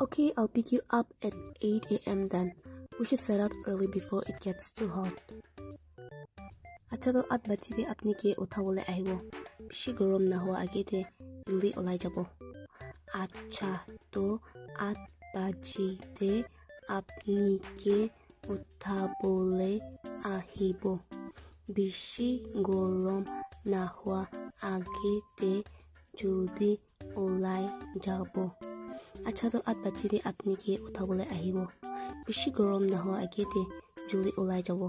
Okay, I'll pick you up at 8 a.m. then. We should set out early before it gets too hot. আচ্ছা তো আঠ বাজিতে আপুনি কি উঠাবলৈ আহিব বেছি গৰম নোহোৱা আগেতে জলদি ওলাই যাব আচ্ছা তো আঠ বাজিতে আপুনি কি উঠাবলৈ আহিব বেছি গৰম নোহোৱা আগেতে জলদি ওলাই যাব তো আঠ বাজিতে আপুনি কি উঠাবলৈ আহিব বেছি গৰম নোহোৱা আগেতে জলদি ওলাই যাব